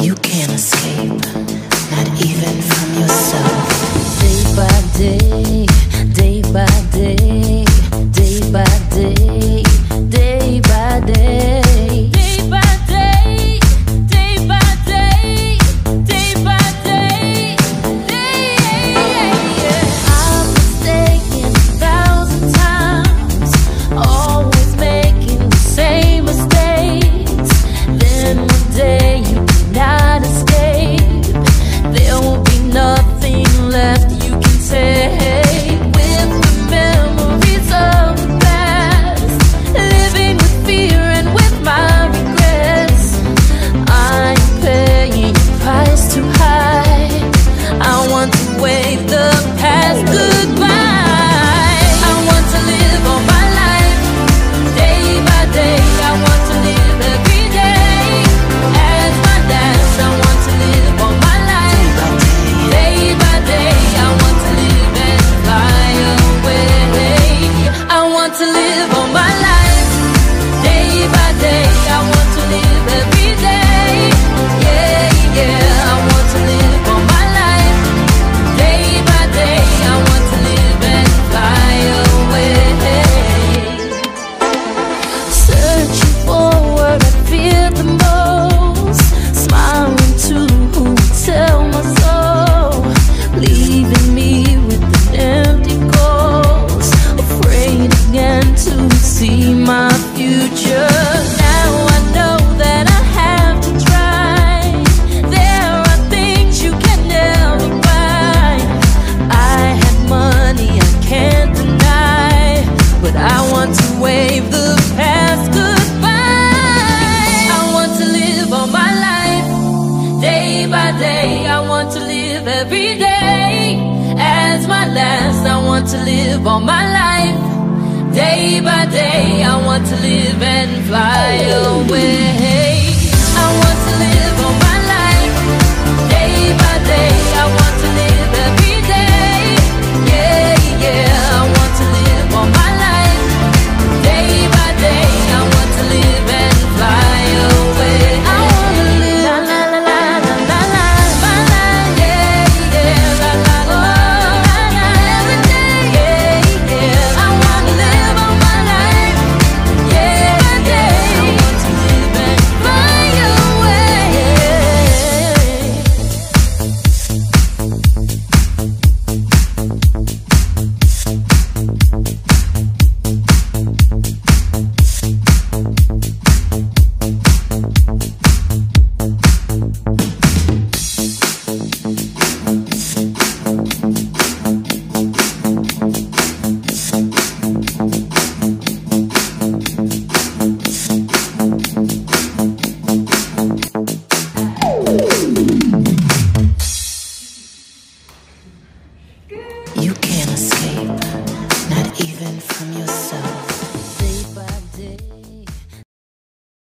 You can't escape, not even from yourself. Day by day. my last. I want to live all my life. Day by day, I want to live and fly away. from you.